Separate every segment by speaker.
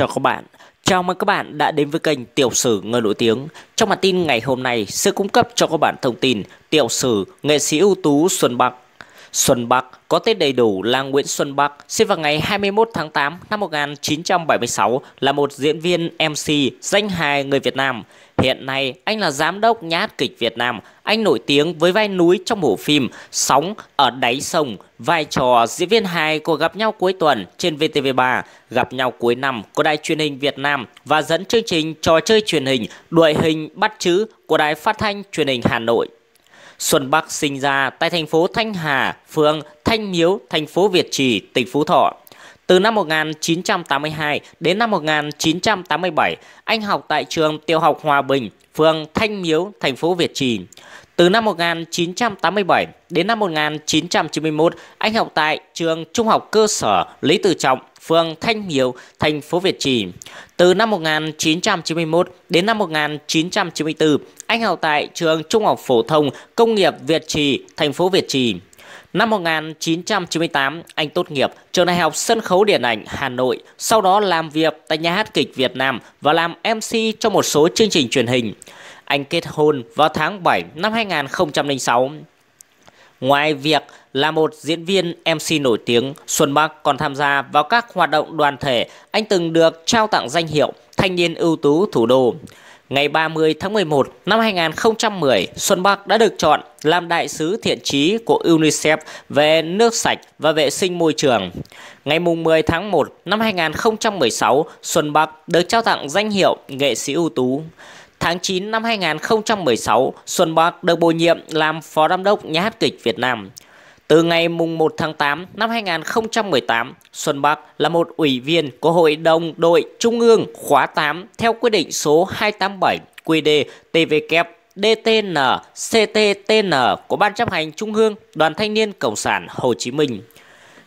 Speaker 1: chào các bạn. Chào mừng các bạn đã đến với kênh Tiểu sử người nổi tiếng. Trong bản tin ngày hôm nay, sẽ cung cấp cho các bạn thông tin Tiểu sử nghệ sĩ ưu tú Xuân Bắc. Xuân Bắc có tên đầy đủ là Nguyễn Xuân Bắc, sinh vào ngày 21 tháng 8 năm 1976, là một diễn viên MC danh hài người Việt Nam. Hiện nay, anh là giám đốc nhà hát kịch Việt Nam. Anh nổi tiếng với vai núi trong bộ phim Sóng ở đáy sông, vai trò diễn viên hài của Gặp nhau cuối tuần trên VTV3, Gặp nhau cuối năm của Đài truyền hình Việt Nam và dẫn chương trình trò chơi truyền hình đuổi hình bắt chữ của Đài phát thanh truyền hình Hà Nội. Xuân Bắc sinh ra tại thành phố Thanh Hà, phường Thanh Miếu, thành phố Việt Trì, tỉnh Phú Thọ. Từ năm 1982 đến năm 1987, anh học tại trường Tiểu học Hòa Bình, phường Thanh Miếu, thành phố Việt Trì. Từ năm 1987 đến năm 1991, anh học tại trường Trung học cơ sở Lý Tự Trọng, phường Thanh Miếu, thành phố Việt Trì. Từ năm 1991 đến năm 1994, anh học tại trường Trung học phổ thông Công nghiệp Việt Trì, thành phố Việt Trì. Năm 1998, anh tốt nghiệp trường Đại học Sân khấu Điện ảnh Hà Nội, sau đó làm việc tại nhà hát kịch Việt Nam và làm MC cho một số chương trình truyền hình. Anh kết hôn vào tháng 7 năm 2006. Ngoài việc là một diễn viên MC nổi tiếng, Xuân Bắc còn tham gia vào các hoạt động đoàn thể. Anh từng được trao tặng danh hiệu Thanh niên ưu tú thủ đô. Ngày 30 tháng 11 năm 2010, Xuân Bắc đã được chọn làm đại sứ thiện trí của UNICEF về nước sạch và vệ sinh môi trường. Ngày 10 tháng 1 năm 2016, Xuân Bắc được trao tặng danh hiệu nghệ sĩ ưu tú. Tháng 9 năm 2016, Xuân Bắc được bổ nhiệm làm Phó Giám đốc Nhà hát kịch Việt Nam. Từ ngày 1 tháng 8 năm 2018, Xuân Bắc là một ủy viên của Hội đồng đội Trung ương khóa 8 theo quyết định số 287 QD TVK DTN CTTN của Ban chấp hành Trung ương Đoàn Thanh niên Cộng sản Hồ Chí Minh.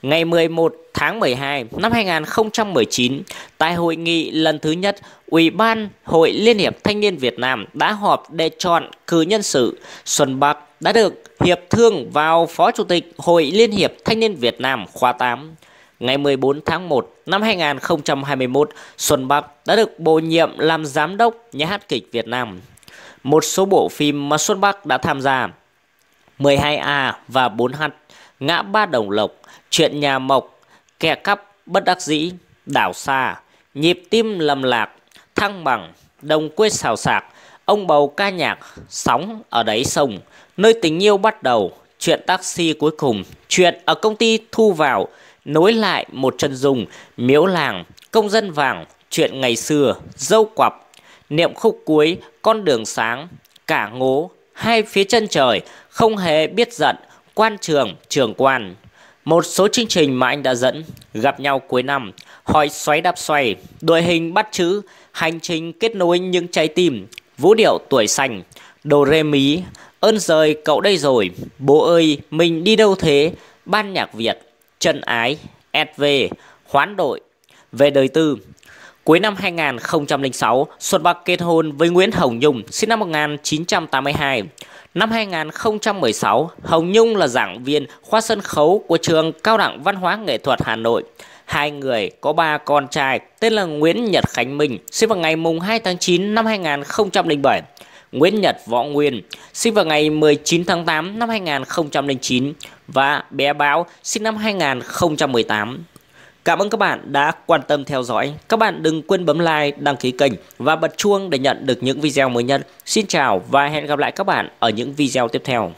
Speaker 1: Ngày 11 tháng 12 năm 2019, tại hội nghị lần thứ nhất, Ủy ban Hội Liên hiệp Thanh niên Việt Nam đã họp để chọn cử nhân sự. Xuân Bắc đã được hiệp thương vào Phó Chủ tịch Hội Liên hiệp Thanh niên Việt Nam khóa 8. Ngày 14 tháng 1 năm 2021, Xuân Bắc đã được bổ nhiệm làm giám đốc Nhà hát kịch Việt Nam. Một số bộ phim mà Xuân Bắc đã tham gia 12A và 4H, Ngã Ba Đồng Lộc, Chuyện Nhà Mộc, Kẻ Cắp Bất Đắc Dĩ, Đảo Xa, Nhịp Tim Lầm Lạc, Thăng Bằng, Đồng Quê Xào Sạc, Ông Bầu Ca Nhạc, Sóng ở đáy sông, Nơi tình yêu bắt đầu, Chuyện taxi cuối cùng, Chuyện ở công ty thu vào, Nối lại một chân dung, Miếu làng, Công dân vàng, Chuyện ngày xưa, Dâu quặp, Niệm khúc cuối, Con đường sáng, Cả ngố, Hai phía chân trời, Không hề biết giận, Quan trường, trường quan. Một số chương trình mà anh đã dẫn, gặp nhau cuối năm, hỏi xoáy đạp xoay, đội hình bắt chữ, hành trình kết nối những trái tim, vũ điệu tuổi xanh, đồ rê mí, ơn rời cậu đây rồi, bố ơi mình đi đâu thế, ban nhạc Việt, Trần ái, SV, hoán đội, về đời tư. Cuối năm 2006, Xuân Bắc kết hôn với Nguyễn Hồng Nhung, sinh năm 1982. Năm 2016, Hồng Nhung là giảng viên khoa sân khấu của trường Cao đẳng Văn hóa Nghệ thuật Hà Nội. Hai người có ba con trai tên là Nguyễn Nhật Khánh Minh, sinh vào ngày 2 tháng 9 năm 2007. Nguyễn Nhật Võ Nguyên, sinh vào ngày 19 tháng 8 năm 2009 và bé Báo, sinh năm 2018. Cảm ơn các bạn đã quan tâm theo dõi. Các bạn đừng quên bấm like, đăng ký kênh và bật chuông để nhận được những video mới nhất. Xin chào và hẹn gặp lại các bạn ở những video tiếp theo.